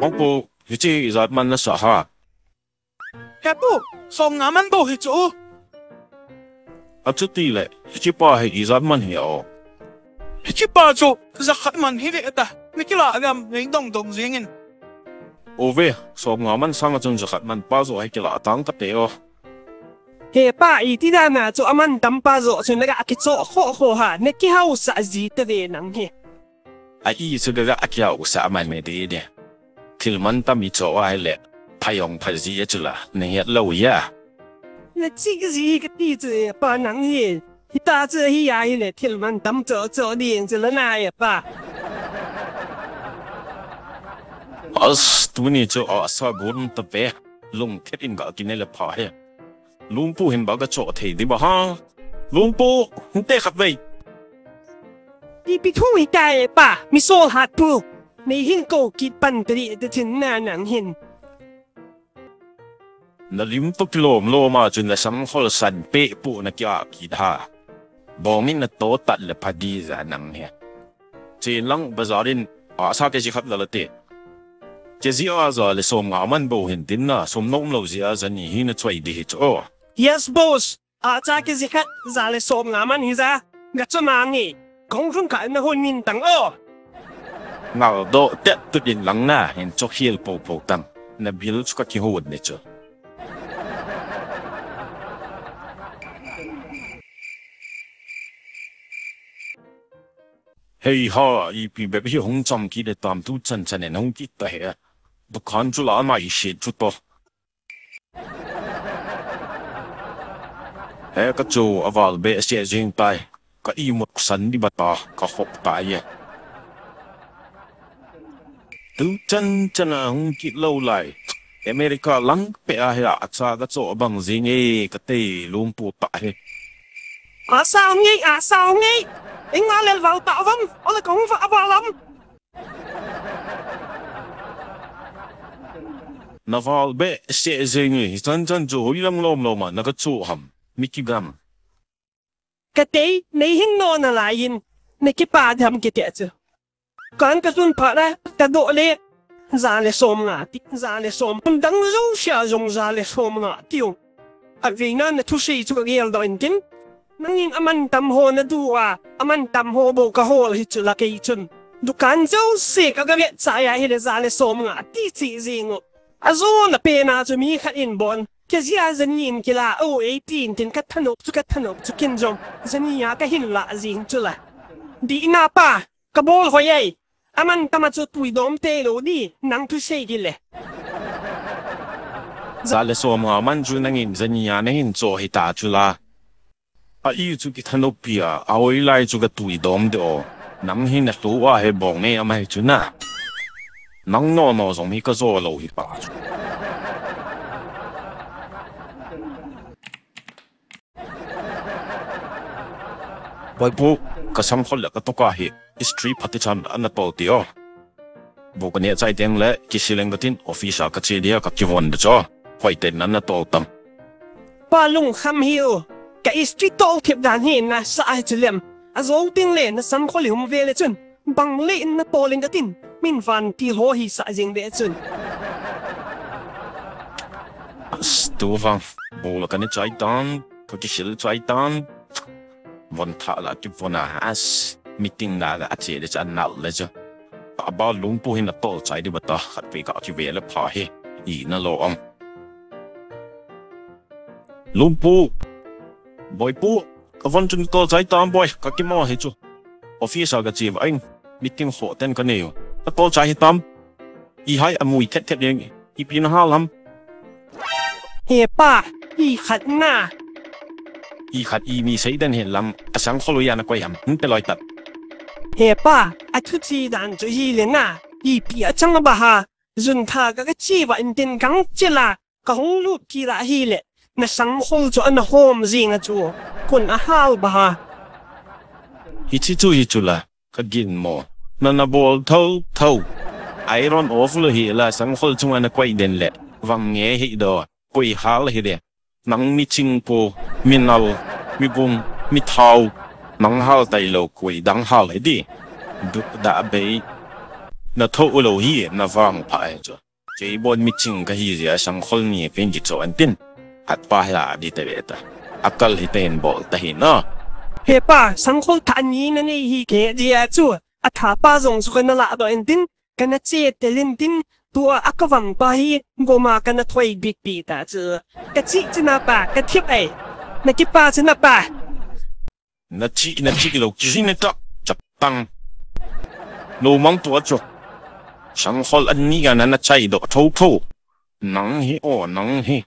我不一直在问那啥哈，呀不，送俺们都去做。啊这地嘞，一直把是二十蚊有，去巴做，可是还蛮黑的的，你给哪个没动动声音？我喂，送俺们三个钟就还蛮把做还给哪当个的哦。 He pa iti na na so aman tampa zo so naga akitso ho ho ha neki hau sa zi te de nang he. 啊意思个个阿 叫有啥买没得的，till man ta mi cho ai le，派用派是也就了，你也漏呀。 Na chi zi ka ti zi pa nang he. Hita zi hi ya hi le til man tam zo zo dien zi la na ya pa. 我是多年就我啥不能特别，龙铁人个今年来跑嘿，龙布很包个做题的吧哈，龙布你得合位， Di pi thu hi ta ya pa mi sol hat pu. Ni hin ko kit pan tri de tin na nang hin. 那林不比罗罗 May hingko kit pantri ito tinanang hin. Nalimtok lom loma jun na samhol san pe po na kya kita. Bongin na to tat le padiza nang he. Chin lang bazarin a sa ke jikat la te. Che zi a za le som nga man bo hin din na som nom lo zi a zan ni hin na chwai di hit o. Yes boss. A sa ke jikat za le som nga man hi za. Gatsa mangi. Kong jun ka na hon min tang o nào đó tết tụt nhìn lắng na hiện cho hiền bầu bầu tâm nên biết chút cái kia hồn này chưa? hey ha y bị bẹp hi hong chom ki de tam tu chân chân nên hong ki ta he bu khan chu la ma i shi chu to he ka chu aval be se jing tai. Ka i mot san di ba ta ka hop ta ye tu chân chân là không kịp lâu lại America lắng bẻ hay là xa cái chỗ bằng gì nghe cái tê luôn bùa tại A sao ngi a sao ngi. Ing ma le vào tạo vong. O le kong fa va lam. nó vào bẻ sẽ gì nghe chân chân chỗ hối lắm lom lom mà nó cái chỗ hầm Mickey Gam Ka te nei hin no na la yin. Ne ki pa dham ki te chu. Kan ka sun pa ra ka do le. Za le som nga ti za le som. Pun dang zo sha zong za le som nga tiu. A vi na na tu shi chu ka gel do in tin. Nangin aman tam ho na duwa. Aman tam ho bo ka ho hi chu la kei chun. Dukan zo se ka ga bet sa ya hi le za le som nga ti chi zingo. Azo na pe na chu mi khat in bon. Kaya zanin kila o 18 tin kat tanop tu kat tanop tu kinjom zania ka hin la zin chula. Di na pa kabol ho yai. Aman tamatsutwidom telo di nang tusigile. Zala so mga manju nangin zanyanahin so hitachula. Ai chu kithanopia aoi lai chu katuidom deo. Nang hinatuwa he bong ne amay chuna. Nang no no zong hi kazo lo hi pa chu. Di nang tu sei di le. ra là số mà mình chú năng in dân nhà này in 做 hay ta chú la à ý chú cái thằng bia à ôi lại chú cái tuổi đom đó nắm hin là tú à hay bong này mà hay chú na nắng nọ nọ giống như cái số lâu hi ba chú Bởi bố, cái xong khó là cái tóc qua hi, history phát triển anh là bảo tiêu. Bố cái này tại tiếng lẽ, cái sĩ lên cái tin, office cái chế địa cái kỳ vọng đó cho, quay tên anh là tổ tâm. Pa lung kham hiu. Ka istri tol kip dan hin na sa ai chilem. Azo tin le na sam ko lium ve le chun. Bang le na polin ka tin. Min van ti ho hi sa jing ve chun. Stu vang, bố là cái này trái tán, có cái sĩ trái tán von thả là ti von a has, meeting là cái chế để chan na le cho. Bà ba lung pu hình là tổ chai đi ba ta, khat pe ka cái ve là phá he i na lo ông. Lung pu boy pu ka von chun to trái tam boy, ka ki mò hết chu Office cái chế và anh, meeting hộ tên cái này, cái tổ trái tam i hai âm mui thét thét lên, i pin ha lam He pa, i khat na. อีขัดอีมีใช้ดันเห็นลำอสังขลุยานกวยหำแต่ลอยตัด He pa, a tu chi dan chu hi le na. I pi a chang ba ha. Zun tha ka ka chi wa in tin kang chila. Ka hong lu ki la hi le. Na sang hol chu an hom zinga chu. Kun a hal ba ha. ฮิชิจูฮิจูละก็กินหมอนันนบอลเท่าเท่าไอรอนออฟเลยละสังขลจงอันกวยเด่นแหละวังเงี้ยฮิดอกวยฮาลฮิเดนังมีชิงโป มินัลมิบุมมิทาวนังฮัลไตโลกุยดังฮัลเลยดิดุดาเบยนาทูอุโลฮีนาฟังพายจ้ะเจีบอนมิจิงก็ฮีเสียสังคมนี้เป็นกิจวัตรตินอัดป้าหลาดีเตเวตอักลฮิเตนบอกแต่เห็นเนาะเฮ้ป้าสังคมทันนี้นั่นเองฮีเกียดีอาจ้ะอัฐาป้าสงสุกันละตัวเอ็นตินกันเจียเตลินตินตัวอักวังไปบ่มากันถอยบิ๊กปีตาจ้ะกะจิจนาป้ากะทิบไอ ในกี่ปาฉันนะป่านาทีนาทีเราจีนจับจับตังนูมองตัวจุกสังคอลอันนี้กันนั้นใช่ดอกทูทูนังฮิโอนังฮิ